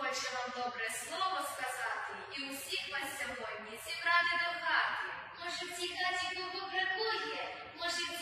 хоче вам добре слово сказати і усіх вас сьогодні зібрати до хати. Може, в цій хаті кого побракує? може, в цій хаті